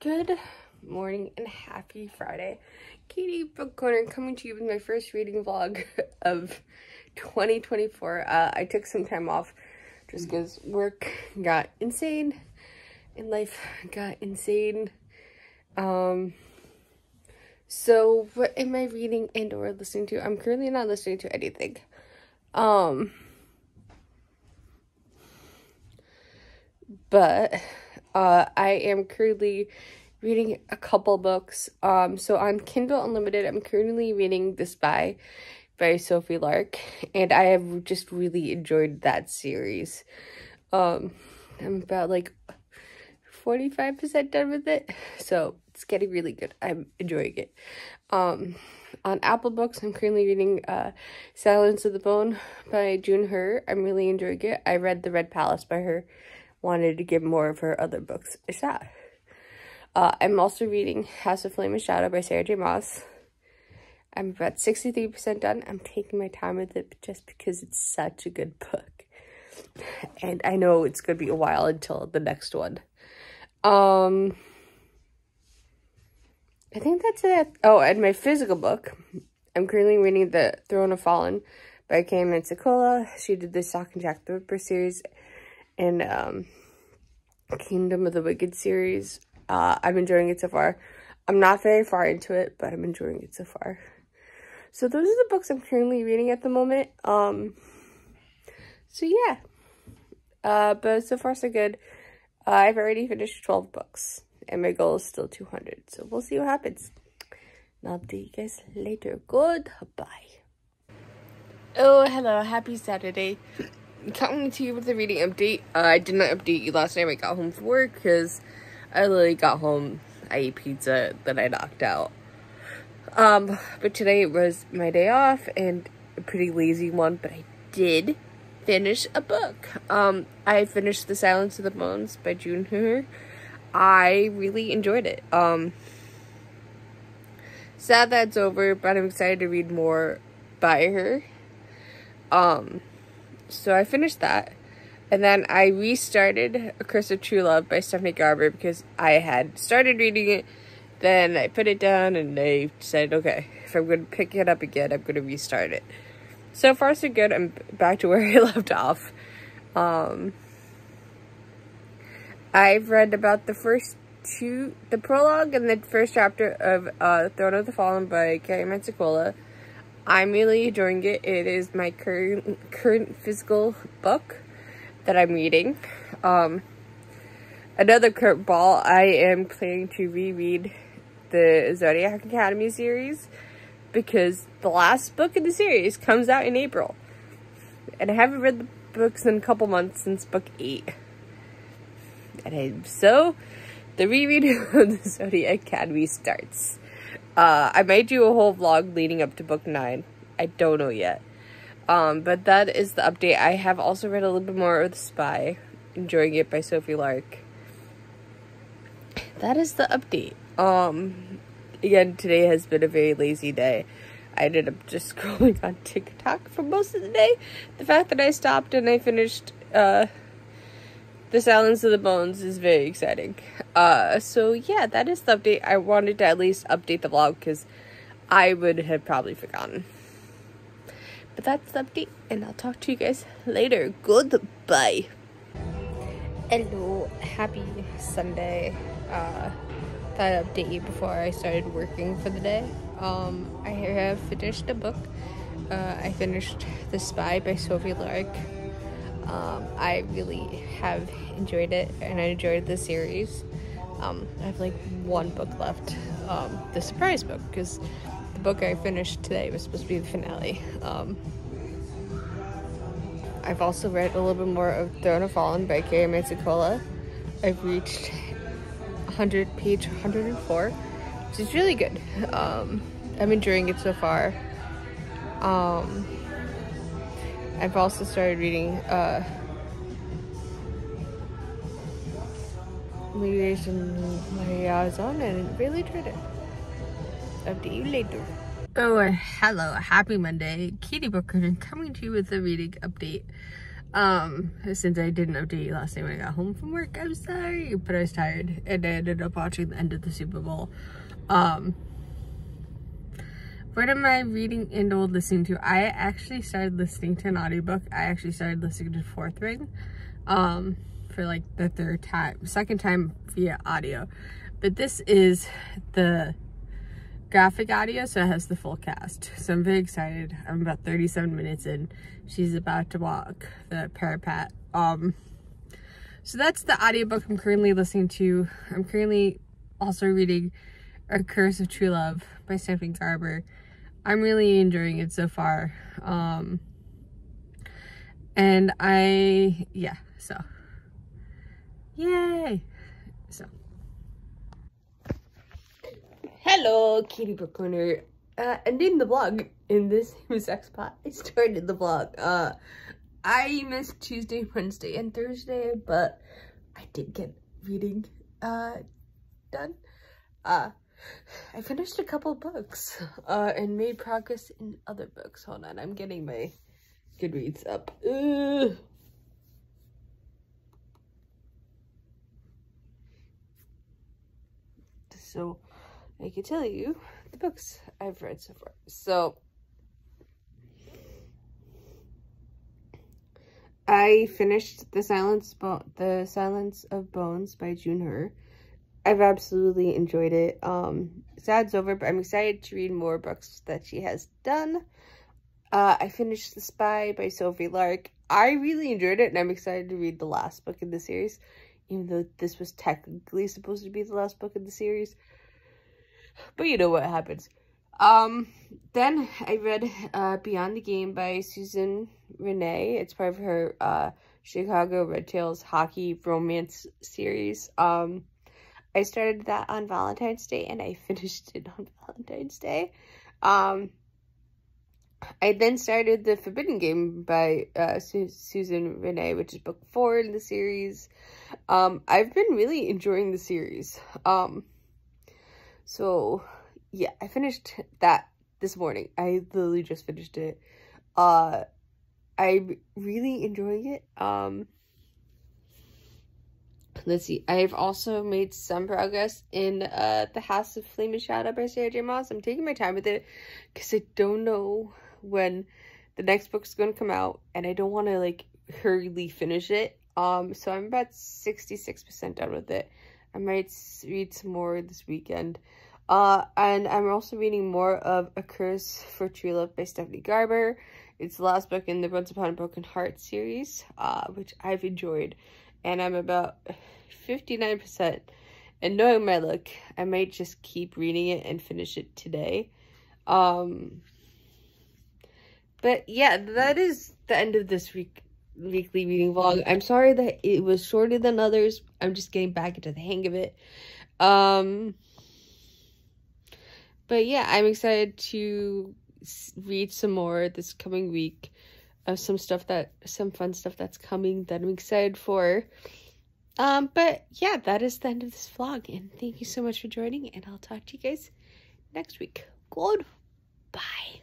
Good morning and happy Friday. Katie Book Corner coming to you with my first reading vlog of 2024. Uh, I took some time off just because work got insane and life got insane. Um, so what am I reading and or listening to? I'm currently not listening to anything. Um, but uh, I am currently reading a couple books. Um, so on Kindle Unlimited, I'm currently reading The Spy by Sophie Lark, and I have just really enjoyed that series. Um, I'm about like 45% done with it, so it's getting really good. I'm enjoying it. Um, on Apple Books, I'm currently reading uh, Silence of the Bone by June Hur. I'm really enjoying it. I read The Red Palace by her. Wanted to give more of her other books a shot. Uh, I'm also reading House of Flame and Shadow by Sarah J Maas. I'm about 63% done. I'm taking my time with it just because it's such a good book. And I know it's going to be a while until the next one. Um, I think that's it. Oh, and my physical book. I'm currently reading The Throne of Fallen by K. Maniscalco. She did the Stalking Jack the series and um, Kingdom of the Wicked series. Uh, I'm enjoying it so far. I'm not very far into it, but I'm enjoying it so far. So those are the books I'm currently reading at the moment. Um, so yeah. Uh, but so far so good. Uh, I've already finished 12 books, and my goal is still 200. So we'll see what happens. And I'll see you guys later. Goodbye. Oh, hello. Happy Saturday. Coming to you with a reading update. Uh, I did not update you last night I got home from work because I literally got home, I ate pizza, then I knocked out. Um, but today was my day off and a pretty lazy one, but I did finish a book. Um, I finished The Silence of the Bones by June Hur. I really enjoyed it. Um, sad that it's over, but I'm excited to read more by her. Um, so I finished that. And then I restarted A Curse of True Love by Stephanie Garber because I had started reading it. Then I put it down and I said, okay, if I'm going to pick it up again, I'm going to restart it. So far, so good. I'm back to where I left off. Um, I've read about the first two, the prologue and the first chapter of uh, Throne of the Fallen by K. Maniscalco. I'm really enjoying it. It is my current current physical book that I'm reading. Um, another ball I am planning to reread the Zodiac Academy series because the last book in the series comes out in April. And I haven't read the books in a couple months since book 8. And I'm so the rereading of the Zodiac Academy starts. Uh, I might do a whole vlog leading up to book 9. I don't know yet. Um, but that is the update. I have also read a little bit more of The Spy. Enjoying it by Sophie Lark. That is the update. Um, again, today has been a very lazy day. I ended up just scrolling on TikTok for most of the day. The fact that I stopped and I finished, uh, the Silence of the Bones is very exciting. Uh, so yeah, that is the update. I wanted to at least update the vlog because I would have probably forgotten. But that's the update, and I'll talk to you guys later. Goodbye. Hello, happy Sunday. Uh, thought I'd update you before I started working for the day. Um, I have finished a book. Uh, I finished The Spy by Sophie Lark. Um, I really have enjoyed it and I enjoyed the series. Um, I have like one book left, um, the surprise book, because the book I finished today was supposed to be the finale. Um, I've also read a little bit more of Throne of Fallen by K. Maniscalco. I've reached 100 page 104, which is really good. Um, I'm enjoying it so far. Um, I've also started reading uh, my zone and really enjoyed it. Update you later. Oh, hello. Happy Monday. Katie Booker coming to you with a reading update. Um, since I didn't update you last night when I got home from work, I'm sorry, but I was tired and I ended up watching the end of the Super Bowl. Um, what am I reading and or listening to? I actually started listening to an audiobook. I actually started listening to Fourth Wing, um, for like the third time, second time via audio. But this is the graphic audio, so it has the full cast. So I'm very excited. I'm about 37 minutes in. She's about to walk the parapet. Um, so that's the audiobook I'm currently listening to. I'm currently also reading A Curse of True Love by Stephanie Garber. I'm really enjoying it so far. Um, and I, yeah, so, yay. So. Hello, Katie Book Corner. Uh, ending the vlog in this sex pot. I started the vlog. Uh, I missed Tuesday, Wednesday, and Thursday, but I did get reading uh, done. Uh, I finished a couple books uh, and made progress in other books. Hold on, I'm getting my Goodreads up. Ugh. So, I can tell you the books I've read so far. So, I finished The Silence Bo The Silence of Bones by June Hur. I've absolutely enjoyed it. Um, Sad's over, but I'm excited to read more books that she has done. Uh, I finished The Spy by Sophie Lark. I really enjoyed it, and I'm excited to read the last book in the series, even though this was technically supposed to be the last book in the series. But you know what happens. Um, then I read uh, Beyond the Game by Susan Renee. It's part of her uh, Chicago Red Tails hockey romance series. Um, I started that on Valentine's Day and I finished it on Valentine's Day. Um, I then started The Forbidden Game by uh, Su Susan Renee, which is book four in the series. Um, I've been really enjoying the series. Um, so, yeah, I finished that this morning. I literally just finished it. Uh, I'm really enjoying it. Um, let's see. I've also made some progress in uh, The House of Flame and Shadow by Sarah J Maas. I'm taking my time with it because I don't know when the next book's going to come out and I don't want to like hurriedly finish it. Um, so I'm about 66% done with it. I might read some more this weekend. Uh, and I'm also reading more of A Curse for True Love by Stephanie Garber. It's the last book in the Once Upon a Broken Heart series, uh, which I've enjoyed. And I'm about 59%. And knowing my luck, I might just keep reading it and finish it today. Um, but yeah, that is the end of this week weekly reading vlog. I'm sorry that it was shorter than others. I'm just getting back into the hang of it. Um, but yeah, I'm excited to read some more this coming week of some stuff that, some fun stuff that's coming that I'm excited for. Um, but yeah, that is the end of this vlog. And thank you so much for joining. And I'll talk to you guys next week. Goodbye.